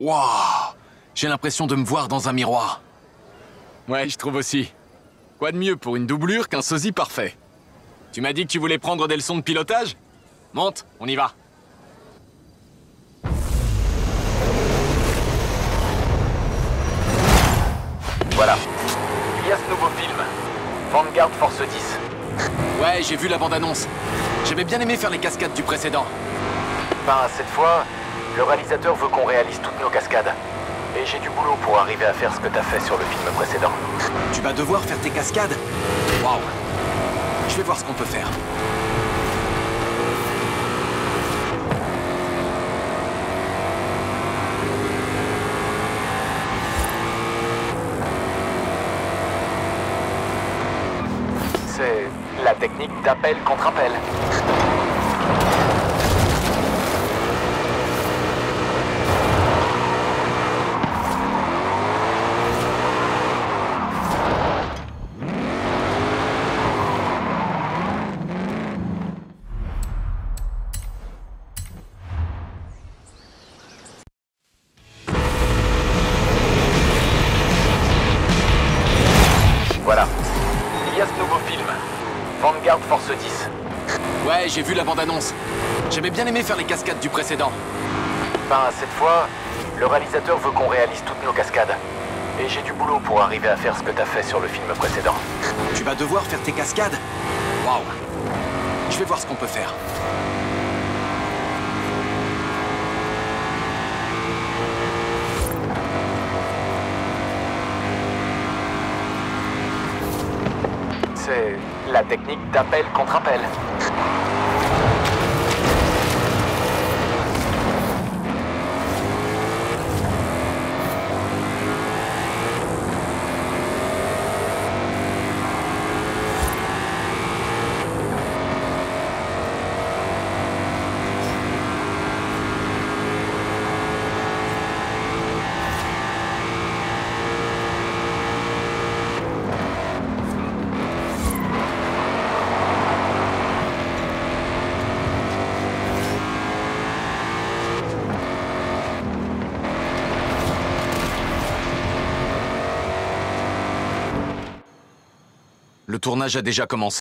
Waouh J'ai l'impression de me voir dans un miroir. Ouais, je trouve aussi. Quoi de mieux pour une doublure qu'un sosie parfait? Tu m'as dit que tu voulais prendre des leçons de pilotage? Monte, on y va. Voilà. Il y a ce nouveau film. Vanguard Force 10. Ouais, j'ai vu la bande-annonce. J'avais bien aimé faire les cascades du précédent. Ben, cette fois, le réalisateur veut qu'on réalise toutes nos cascades. Et j'ai du boulot pour arriver à faire ce que t'as fait sur le film précédent. Tu vas devoir faire tes cascades Waouh Je vais voir ce qu'on peut faire. C'est la technique d'appel contre appel. Il y a ce nouveau film. Vanguard Force 10. Ouais, j'ai vu la bande-annonce. J'avais bien aimé faire les cascades du précédent. Ben, cette fois, le réalisateur veut qu'on réalise toutes nos cascades. Et j'ai du boulot pour arriver à faire ce que t'as fait sur le film précédent. Tu vas devoir faire tes cascades Waouh Je vais voir ce qu'on peut faire. C'est la technique d'appel contre appel. Le tournage a déjà commencé.